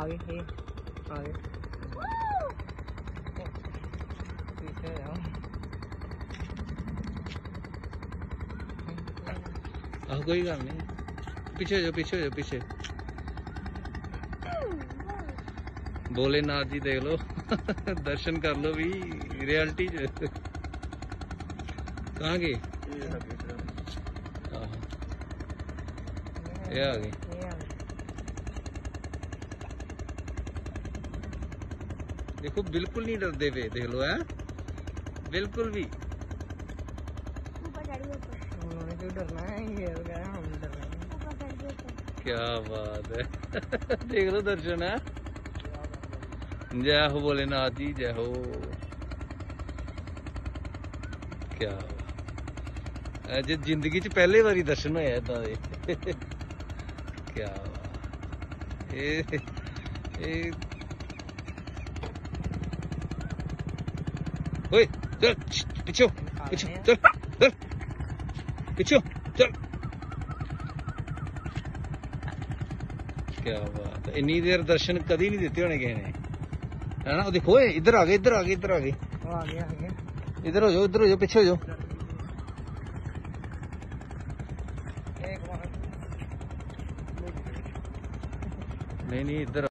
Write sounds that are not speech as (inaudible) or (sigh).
आगे ये आगे पीछे जाओ कोई काम नहीं पीछे हो जाओ पीछे हो जाओ पीछे भोलेनाथ जी देख लो दर्शन कर लो भी रियलिटी कहाँ गए ये आ गई देखो बिल्कुल नहीं डरते पे देख लो है? बिल्कुल भी। क्या बात है। (laughs) देख लो दर्शन है? जय हो भोलेनाथ जी जय हो। क्या अजे ज़िंदगी च पहले बारी दर्शन होया इदा के क्या ये, ये Ой, चल पिछो पिछो चल चल पिछो चल क्या बात है इन्नी देर दर्शन कभी नहीं देते होने किसी ने है ना देखो इधर आ गए इधर आ गए इधर आ गए इधर हो जाओ इधर हो जाओ पीछे हो जाओ नहीं नहीं इधर